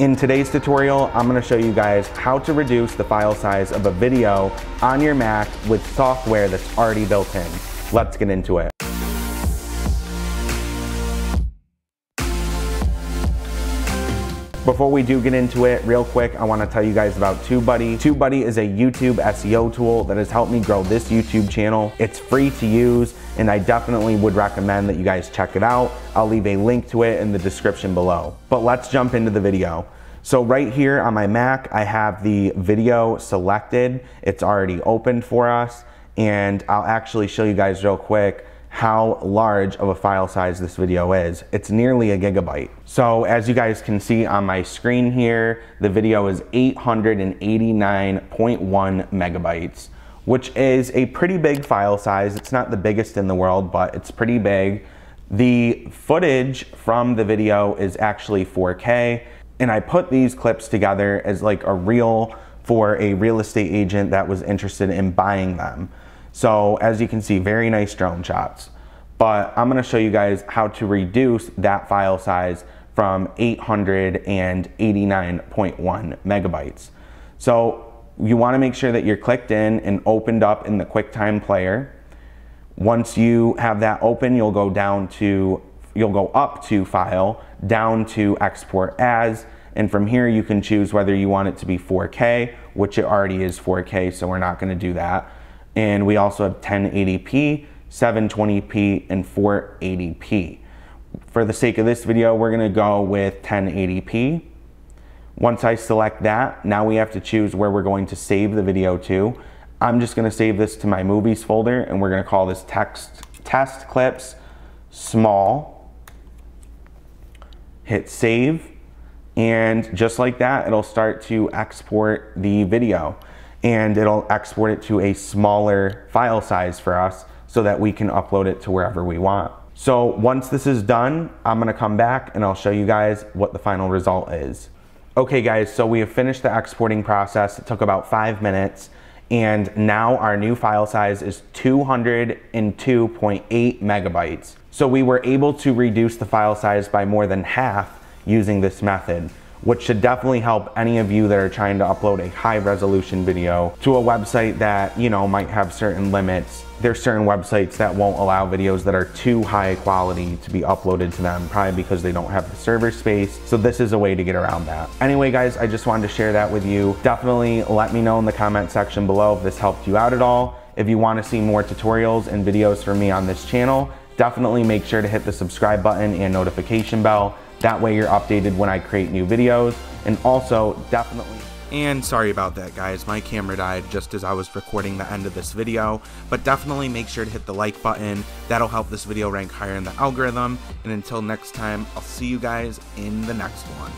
In today's tutorial, I'm gonna show you guys how to reduce the file size of a video on your Mac with software that's already built in. Let's get into it. Before we do get into it, real quick, I wanna tell you guys about TubeBuddy. TubeBuddy is a YouTube SEO tool that has helped me grow this YouTube channel. It's free to use, and I definitely would recommend that you guys check it out. I'll leave a link to it in the description below. But let's jump into the video. So right here on my Mac, I have the video selected. It's already opened for us, and I'll actually show you guys real quick how large of a file size this video is. It's nearly a gigabyte. So as you guys can see on my screen here, the video is 889.1 megabytes, which is a pretty big file size. It's not the biggest in the world, but it's pretty big. The footage from the video is actually 4K, and I put these clips together as like a reel for a real estate agent that was interested in buying them. So as you can see, very nice drone shots. But I'm gonna show you guys how to reduce that file size from 889.1 megabytes. So you wanna make sure that you're clicked in and opened up in the QuickTime player. Once you have that open, you'll go down to, you'll go up to File, down to Export As, and from here you can choose whether you want it to be 4K, which it already is 4K, so we're not gonna do that and we also have 1080p, 720p, and 480p. For the sake of this video, we're gonna go with 1080p. Once I select that, now we have to choose where we're going to save the video to. I'm just gonna save this to my movies folder and we're gonna call this text test clips small. Hit save and just like that, it'll start to export the video and it'll export it to a smaller file size for us so that we can upload it to wherever we want. So once this is done, I'm gonna come back and I'll show you guys what the final result is. Okay guys, so we have finished the exporting process. It took about five minutes and now our new file size is 202.8 megabytes. So we were able to reduce the file size by more than half using this method which should definitely help any of you that are trying to upload a high resolution video to a website that, you know, might have certain limits. There's certain websites that won't allow videos that are too high quality to be uploaded to them, probably because they don't have the server space. So this is a way to get around that. Anyway, guys, I just wanted to share that with you. Definitely let me know in the comment section below if this helped you out at all. If you want to see more tutorials and videos from me on this channel, definitely make sure to hit the subscribe button and notification bell that way you're updated when I create new videos. And also definitely and sorry about that guys, my camera died just as I was recording the end of this video, but definitely make sure to hit the like button, that'll help this video rank higher in the algorithm, and until next time, I'll see you guys in the next one.